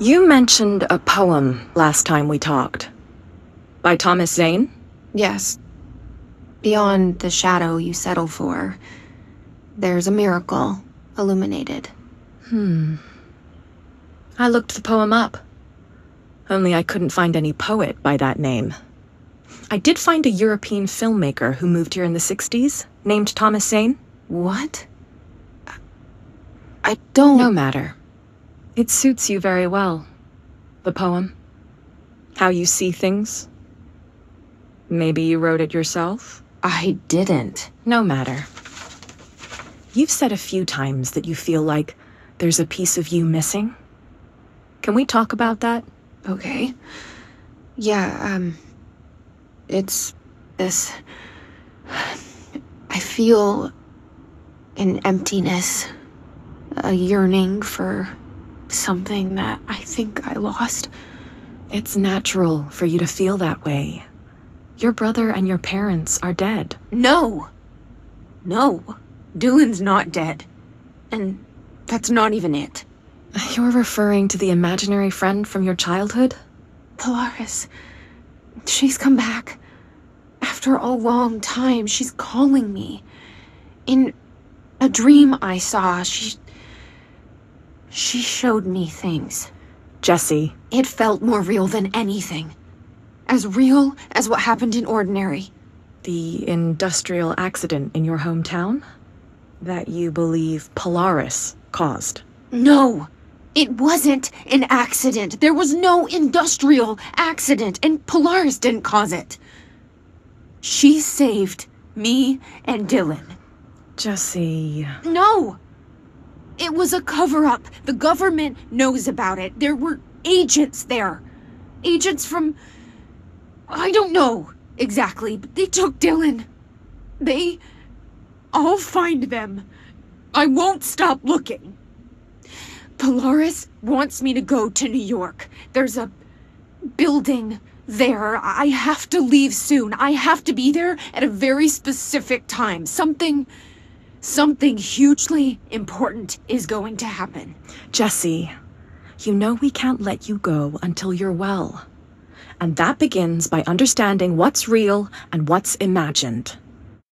You mentioned a poem last time we talked. By Thomas Zane? Yes. Beyond the shadow you settle for, there's a miracle illuminated. Hmm. I looked the poem up. Only I couldn't find any poet by that name. I did find a European filmmaker who moved here in the 60s, named Thomas Zane. What? I don't. No matter. It suits you very well. The poem. How you see things. Maybe you wrote it yourself? I didn't. No matter. You've said a few times that you feel like there's a piece of you missing. Can we talk about that? Okay. Yeah, um. It's this. I feel an emptiness, a yearning for something that I think I lost. It's natural for you to feel that way. Your brother and your parents are dead. No! No. Dylan's not dead. And that's not even it. You're referring to the imaginary friend from your childhood? Polaris. She's come back. After a long time, she's calling me. In a dream I saw, she. She showed me things. Jesse. It felt more real than anything. As real as what happened in Ordinary. The industrial accident in your hometown? That you believe Polaris caused? No! It wasn't an accident. There was no industrial accident, and Polaris didn't cause it. She saved me and Dylan. Jesse. No! It was a cover up. The government knows about it. There were agents there. Agents from. I don't know exactly, but they took Dylan. They. I'll find them. I won't stop looking. Polaris wants me to go to New York. There's a building there. I have to leave soon. I have to be there at a very specific time. Something. Something hugely important is going to happen. Jesse, you know we can't let you go until you're well. And that begins by understanding what's real and what's imagined.